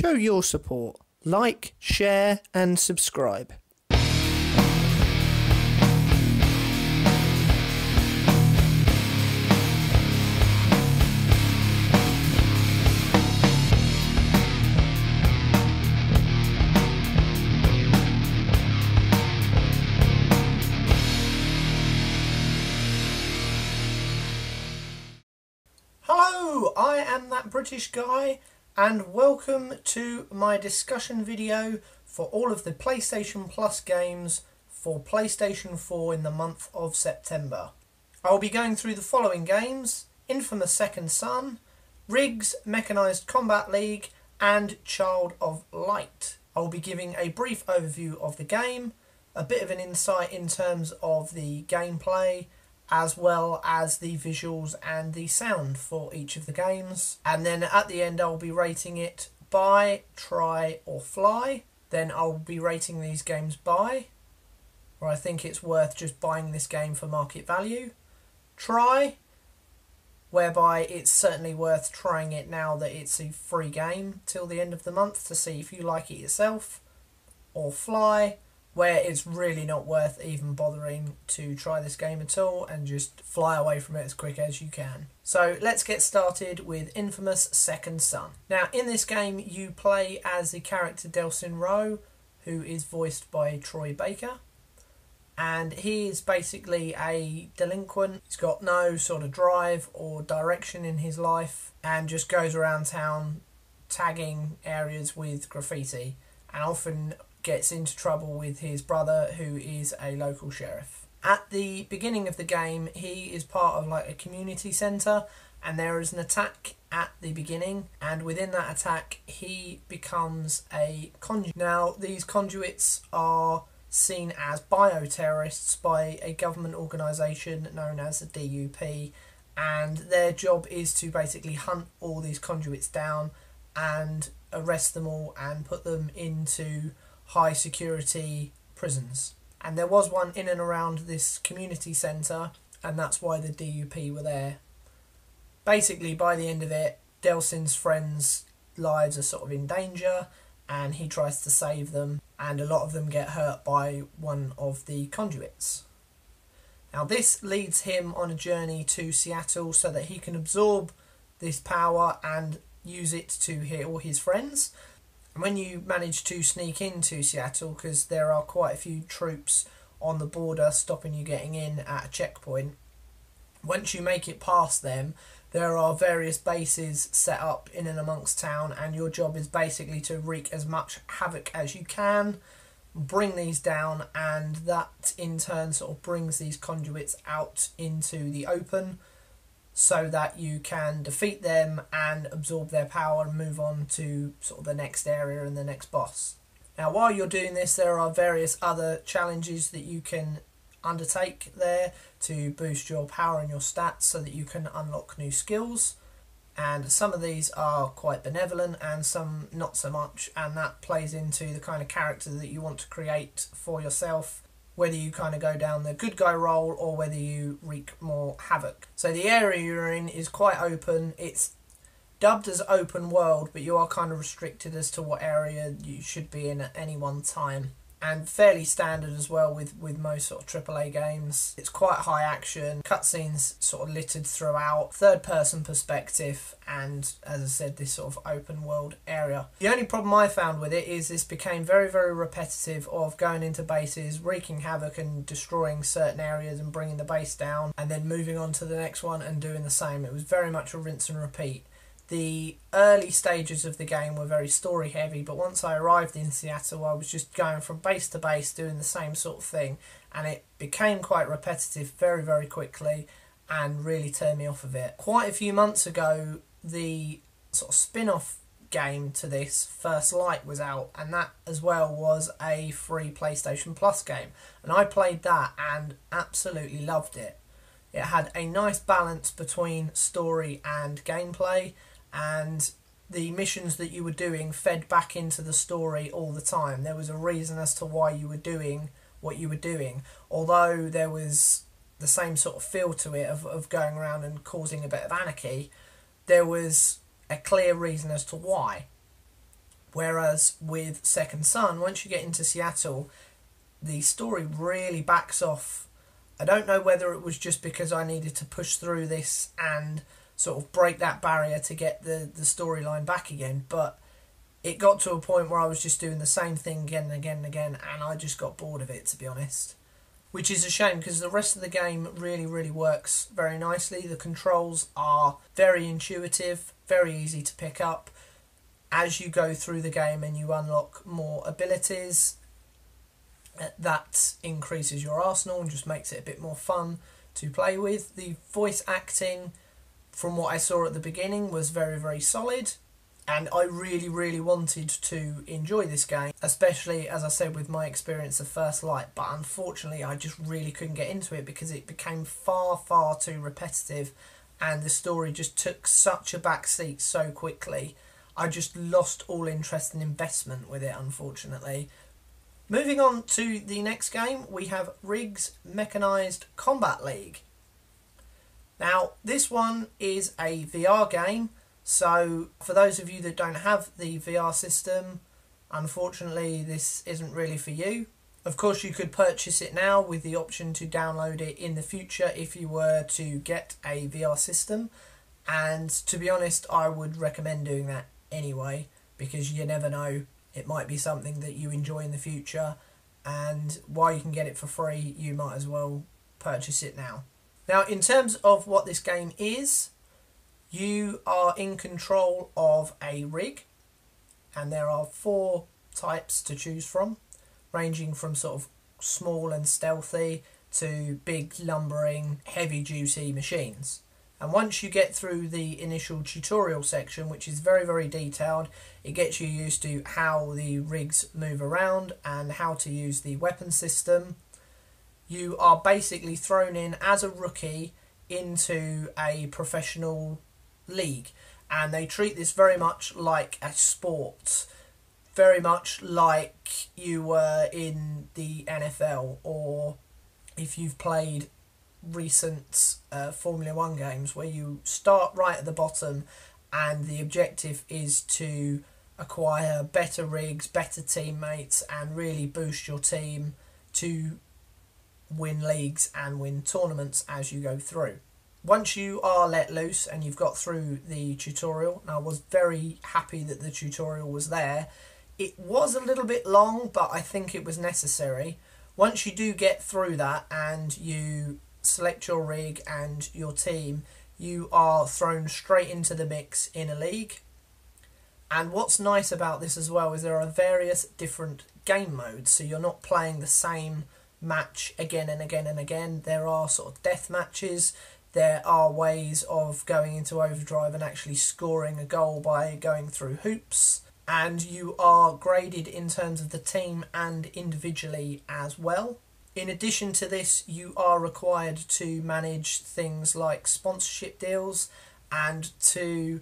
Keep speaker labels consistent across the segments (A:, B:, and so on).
A: Show your support. Like, share, and subscribe. Hello, I am that British guy, and welcome to my discussion video for all of the PlayStation Plus games for PlayStation 4 in the month of September. I will be going through the following games Infamous Second Son, RIGS Mechanised Combat League, and Child of Light. I will be giving a brief overview of the game, a bit of an insight in terms of the gameplay, as well as the visuals and the sound for each of the games. And then at the end, I'll be rating it buy, try, or fly. Then I'll be rating these games buy, where I think it's worth just buying this game for market value. Try, whereby it's certainly worth trying it now that it's a free game till the end of the month to see if you like it yourself. Or fly, where it's really not worth even bothering to try this game at all and just fly away from it as quick as you can. So let's get started with Infamous Second Son. Now in this game you play as the character Delsin Rowe who is voiced by Troy Baker and he is basically a delinquent. He's got no sort of drive or direction in his life and just goes around town tagging areas with graffiti and often gets into trouble with his brother, who is a local sheriff. At the beginning of the game, he is part of like a community centre, and there is an attack at the beginning, and within that attack, he becomes a conduit. Now, these conduits are seen as bioterrorists by a government organisation known as the DUP, and their job is to basically hunt all these conduits down and arrest them all and put them into high security prisons. And there was one in and around this community centre, and that's why the DUP were there. Basically, by the end of it, Delsin's friends' lives are sort of in danger, and he tries to save them, and a lot of them get hurt by one of the conduits. Now, this leads him on a journey to Seattle so that he can absorb this power and use it to heal his friends when you manage to sneak into Seattle, because there are quite a few troops on the border stopping you getting in at a checkpoint, once you make it past them, there are various bases set up in and amongst town, and your job is basically to wreak as much havoc as you can, bring these down, and that in turn sort of brings these conduits out into the open so that you can defeat them and absorb their power and move on to sort of the next area and the next boss. Now, while you're doing this, there are various other challenges that you can undertake there to boost your power and your stats so that you can unlock new skills. And some of these are quite benevolent and some not so much, and that plays into the kind of character that you want to create for yourself whether you kind of go down the good guy role or whether you wreak more havoc. So the area you're in is quite open. It's dubbed as open world, but you are kind of restricted as to what area you should be in at any one time and fairly standard as well with, with most sort of AAA games. It's quite high action, cutscenes sort of littered throughout, third person perspective, and as I said, this sort of open world area. The only problem I found with it is this became very, very repetitive of going into bases, wreaking havoc and destroying certain areas and bringing the base down, and then moving on to the next one and doing the same. It was very much a rinse and repeat the early stages of the game were very story heavy, but once I arrived in Seattle, I was just going from base to base doing the same sort of thing, and it became quite repetitive very, very quickly and really turned me off of it. Quite a few months ago, the sort of spin off game to this, First Light, was out, and that as well was a free PlayStation Plus game. And I played that and absolutely loved it. It had a nice balance between story and gameplay and the missions that you were doing fed back into the story all the time. There was a reason as to why you were doing what you were doing, although there was the same sort of feel to it of, of going around and causing a bit of anarchy, there was a clear reason as to why. Whereas with Second Son, once you get into Seattle, the story really backs off. I don't know whether it was just because I needed to push through this and sort of break that barrier to get the, the storyline back again, but it got to a point where I was just doing the same thing again and again and again, and I just got bored of it, to be honest. Which is a shame because the rest of the game really, really works very nicely. The controls are very intuitive, very easy to pick up. As you go through the game and you unlock more abilities, uh, that increases your arsenal and just makes it a bit more fun to play with. The voice acting, from what I saw at the beginning, was very, very solid and I really, really wanted to enjoy this game, especially as I said with my experience of First Light. But unfortunately, I just really couldn't get into it because it became far, far too repetitive, and the story just took such a backseat so quickly. I just lost all interest and investment with it, unfortunately. Moving on to the next game, we have RIGS Mechanised Combat League. Now, this one is a VR game so, for those of you that don't have the VR system, unfortunately, this isn't really for you. Of course, you could purchase it now with the option to download it in the future if you were to get a VR system. And to be honest, I would recommend doing that anyway because you never know, it might be something that you enjoy in the future. And while you can get it for free, you might as well purchase it now. Now, in terms of what this game is, you are in control of a rig, and there are four types to choose from, ranging from sort of small and stealthy to big, lumbering, heavy duty machines. And once you get through the initial tutorial section, which is very, very detailed, it gets you used to how the rigs move around and how to use the weapon system. You are basically thrown in as a rookie into a professional league, and they treat this very much like a sport, very much like you were in the NFL or if you've played recent uh, Formula One games where you start right at the bottom and the objective is to acquire better rigs, better teammates, and really boost your team to win leagues and win tournaments as you go through once you are let loose and you've got through the tutorial, and I was very happy that the tutorial was there, it was a little bit long, but I think it was necessary. Once you do get through that and you select your rig and your team, you are thrown straight into the mix in a league. And what's nice about this as well is there are various different game modes, so you're not playing the same match again and again and again. There are sort of death matches, there are ways of going into overdrive and actually scoring a goal by going through hoops. And you are graded in terms of the team and individually as well. In addition to this, you are required to manage things like sponsorship deals, and to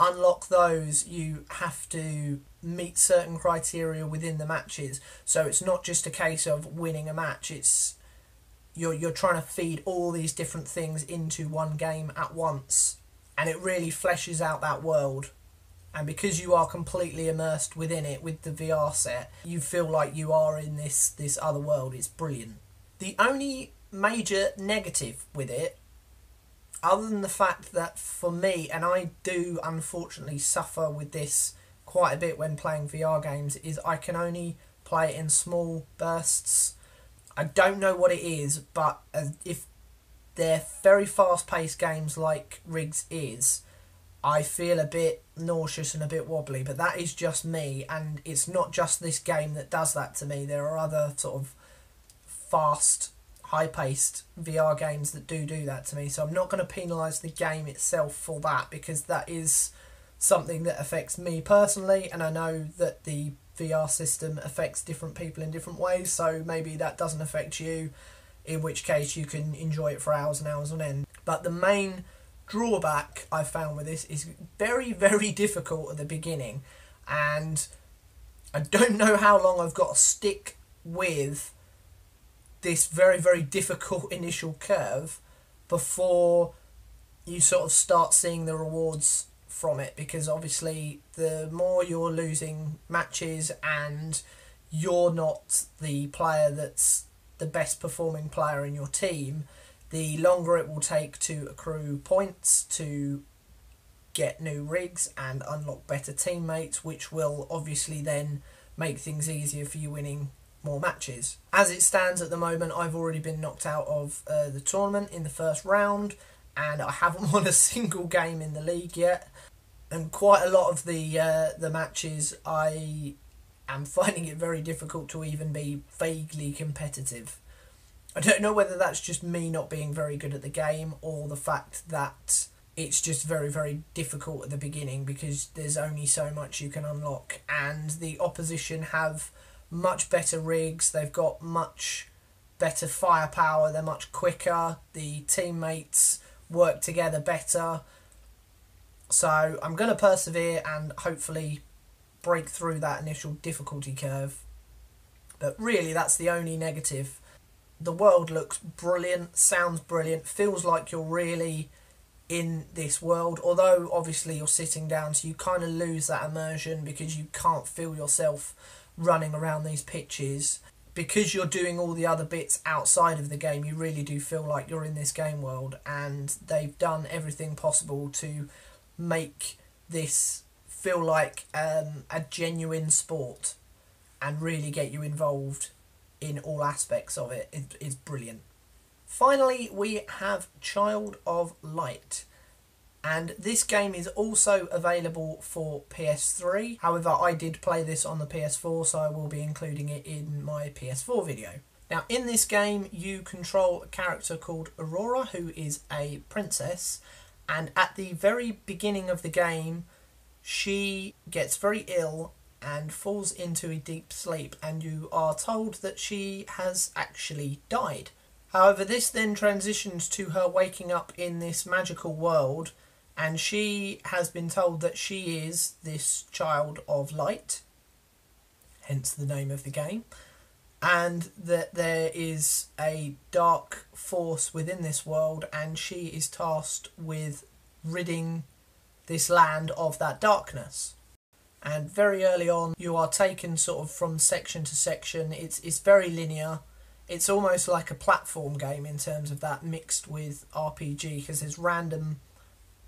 A: unlock those, you have to meet certain criteria within the matches. So it's not just a case of winning a match, it's you're you're trying to feed all these different things into one game at once. And it really fleshes out that world. And because you are completely immersed within it with the VR set you feel like you are in this this other world. It's brilliant. The only major negative with it other than the fact that for me and I do unfortunately suffer with this quite a bit when playing VR games is I can only play in small bursts I don't know what it is, but if they're very fast paced games like RIGS is, I feel a bit nauseous and a bit wobbly, but that is just me, and it's not just this game that does that to me. There are other sort of fast, high paced VR games that do do that to me, so I'm not going to penalise the game itself for that because that is something that affects me personally, and I know that the VR system affects different people in different ways, so maybe that doesn't affect you, in which case you can enjoy it for hours and hours on end. But the main drawback I found with this is very, very difficult at the beginning, and I don't know how long I've got to stick with this very, very difficult initial curve before you sort of start seeing the rewards from it because obviously the more you're losing matches and you're not the player that's the best performing player in your team, the longer it will take to accrue points to get new rigs and unlock better teammates, which will obviously then make things easier for you winning more matches. As it stands at the moment, I've already been knocked out of uh, the tournament in the first round, and I haven't won a single game in the league yet. And quite a lot of the uh, the matches, I am finding it very difficult to even be vaguely competitive. I don't know whether that's just me not being very good at the game or the fact that it's just very, very difficult at the beginning because there's only so much you can unlock, and the opposition have much better rigs, they've got much better firepower, they're much quicker, the teammates work together better. So I'm going to persevere and hopefully break through that initial difficulty curve. But really, that's the only negative. The world looks brilliant, sounds brilliant, feels like you're really in this world. Although, obviously, you're sitting down, so you kind of lose that immersion because you can't feel yourself running around these pitches. Because you're doing all the other bits outside of the game, you really do feel like you're in this game world, and they've done everything possible to make this feel like um, a genuine sport and really get you involved in all aspects of it. it is brilliant. Finally, we have Child of Light. And this game is also available for PS3. However, I did play this on the PS4, so I will be including it in my PS4 video. Now, in this game, you control a character called Aurora, who is a princess. And at the very beginning of the game, she gets very ill and falls into a deep sleep, and you are told that she has actually died. However, this then transitions to her waking up in this magical world, and she has been told that she is this child of light, hence the name of the game, and that there is a dark force within this world, and she is tasked with ridding this land of that darkness. And very early on, you are taken sort of from section to section. It's it's very linear. It's almost like a platform game in terms of that, mixed with RPG, because there's random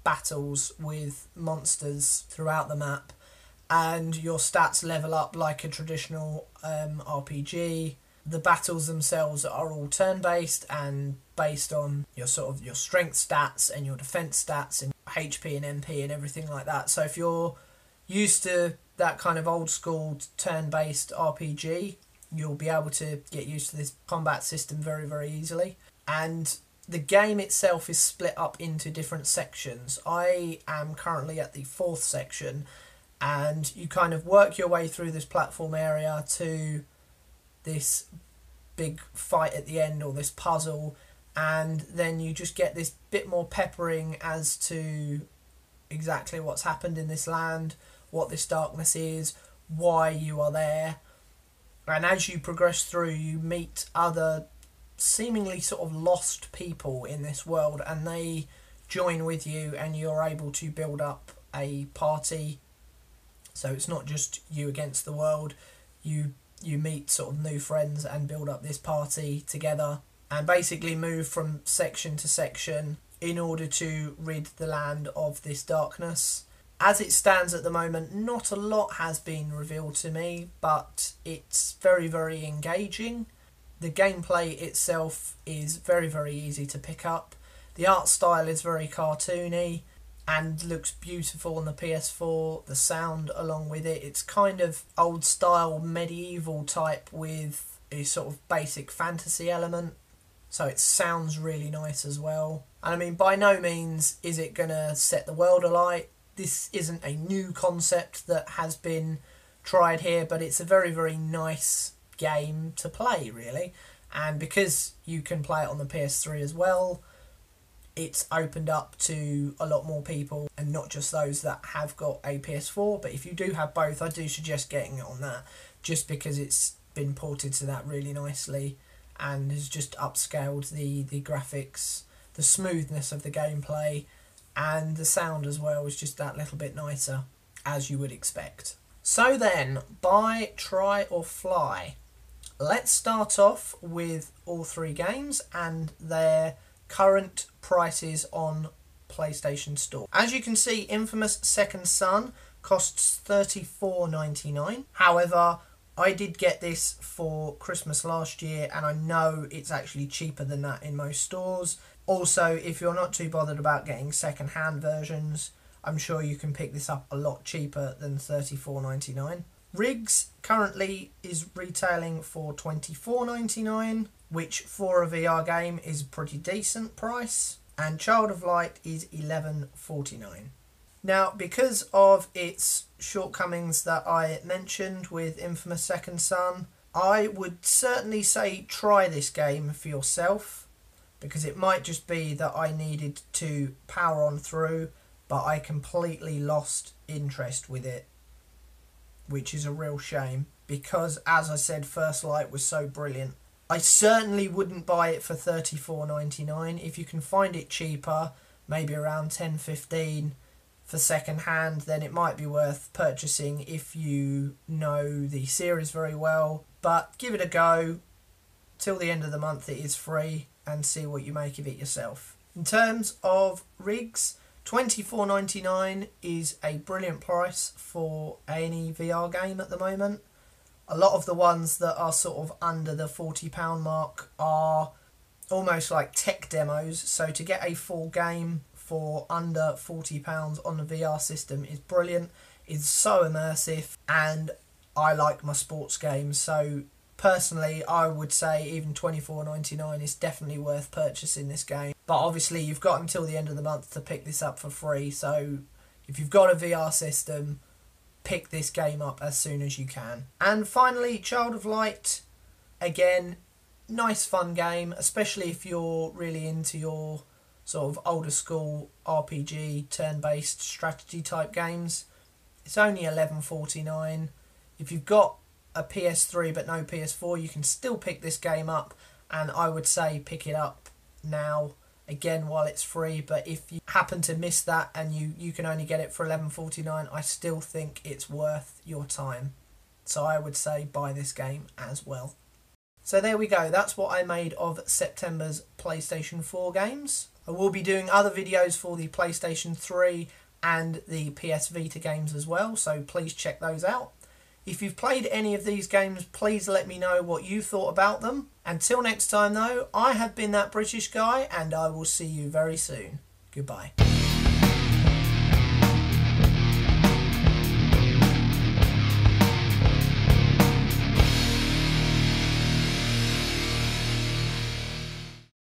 A: battles with monsters throughout the map, and your stats level up like a traditional um, RPG. The battles themselves are all turn based and based on your sort of your strength stats and your defense stats and HP and MP and everything like that. So if you're used to that kind of old school turn based RPG, you'll be able to get used to this combat system very, very easily. And the game itself is split up into different sections. I am currently at the fourth section, and you kind of work your way through this platform area to this big fight at the end or this puzzle and then you just get this bit more peppering as to exactly what's happened in this land, what this darkness is, why you are there. And as you progress through, you meet other seemingly sort of lost people in this world, and they join with you, and you're able to build up a party. So it's not just you against the world. You you meet sort of new friends and build up this party together and basically move from section to section in order to rid the land of this darkness. As it stands at the moment, not a lot has been revealed to me, but it's very, very engaging. The gameplay itself is very, very easy to pick up. The art style is very cartoony and looks beautiful on the PS4. The sound along with it, it's kind of old style medieval type with a sort of basic fantasy element so it sounds really nice as well. And I mean, by no means is it going to set the world alight. This isn't a new concept that has been tried here, but it's a very, very nice game to play, really. And because you can play it on the PS3 as well, it's opened up to a lot more people and not just those that have got a PS4. But if you do have both, I do suggest getting it on that just because it's been ported to that really nicely and has just upscaled the, the graphics, the smoothness of the gameplay, and the sound as well is just that little bit nicer, as you would expect. So then, buy, try or fly. Let's start off with all three games and their current prices on PlayStation Store. As you can see, Infamous Second Son costs $34.99. However, I did get this for Christmas last year and I know it's actually cheaper than that in most stores. Also, if you're not too bothered about getting second-hand versions, I'm sure you can pick this up a lot cheaper than $34.99. Rigs currently is retailing for $24.99, which for a VR game is a pretty decent price, and Child of Light is $11.49. Now, because of its shortcomings that I mentioned with Infamous Second Son, I would certainly say try this game for yourself because it might just be that I needed to power on through, but I completely lost interest with it, which is a real shame because, as I said, First Light was so brilliant. I certainly wouldn't buy it for thirty four ninety nine. If you can find it cheaper, maybe around 10 15 for second hand, then it might be worth purchasing if you know the series very well. But give it a go. Till the end of the month, it is free and see what you make of it yourself. In terms of rigs, twenty four ninety nine is a brilliant price for any VR game at the moment. A lot of the ones that are sort of under the £40 mark are almost like tech demos. So to get a full game for under £40 on the VR system is brilliant. It's so immersive and I like my sports games. So personally, I would say even twenty four ninety nine is definitely worth purchasing this game. But obviously, you've got until the end of the month to pick this up for free. So if you've got a VR system, pick this game up as soon as you can. And finally, Child of Light. Again, nice fun game, especially if you're really into your sort of older school RPG turn based strategy type games. It's only eleven forty nine. If you've got a PS3 but no PS4, you can still pick this game up, and I would say pick it up now again while it's free. But if you happen to miss that and you you can only get it for 11.49, I still think it's worth your time. So I would say buy this game as well. So there we go. That's what I made of September's PlayStation 4 games. I will be doing other videos for the PlayStation 3 and the PS Vita games as well, so please check those out. If you've played any of these games, please let me know what you thought about them. Until next time, though, I have been that British guy, and I will see you very soon. Goodbye.